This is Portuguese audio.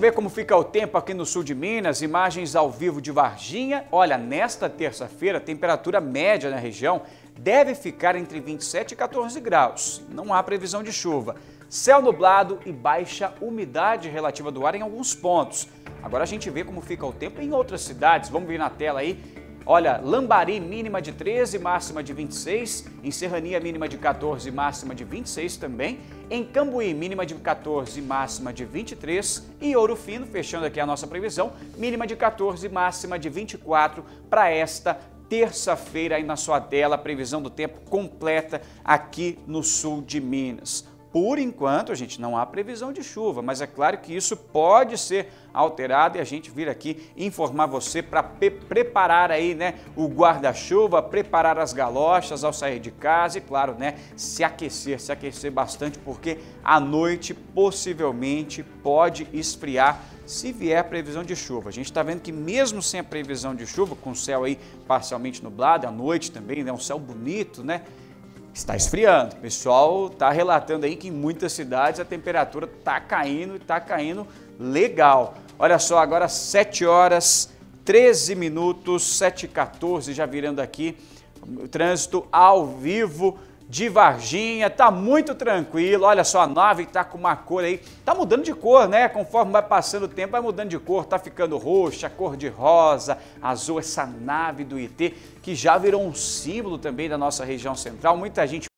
Ver como fica o tempo aqui no sul de Minas, imagens ao vivo de Varginha. Olha, nesta terça-feira, a temperatura média na região deve ficar entre 27 e 14 graus. Não há previsão de chuva. Céu nublado e baixa umidade relativa do ar em alguns pontos. Agora a gente vê como fica o tempo em outras cidades. Vamos ver na tela aí Olha, Lambari mínima de 13, máxima de 26, em Serrania mínima de 14, máxima de 26 também, em Cambuí mínima de 14, máxima de 23 e Ouro Fino, fechando aqui a nossa previsão, mínima de 14, máxima de 24 para esta terça-feira aí na sua tela, previsão do tempo completa aqui no sul de Minas. Por enquanto, a gente não há previsão de chuva, mas é claro que isso pode ser alterado e a gente vir aqui informar você para preparar aí, né, o guarda-chuva, preparar as galochas ao sair de casa e, claro, né, se aquecer, se aquecer bastante, porque à noite possivelmente pode esfriar se vier previsão de chuva. A gente está vendo que mesmo sem a previsão de chuva, com o céu aí parcialmente nublado, à noite também, né, um céu bonito, né, está esfriando. O pessoal está relatando aí que em muitas cidades a temperatura está caindo e está caindo legal. Olha só, agora 7 horas 13 minutos, 7 e 14, já virando aqui, trânsito ao vivo de Varginha, tá muito tranquilo. Olha só, a nave tá com uma cor aí, tá mudando de cor, né? Conforme vai passando o tempo, vai mudando de cor, tá ficando roxa, cor de rosa, azul, essa nave do IT, que já virou um símbolo também da nossa região central. Muita gente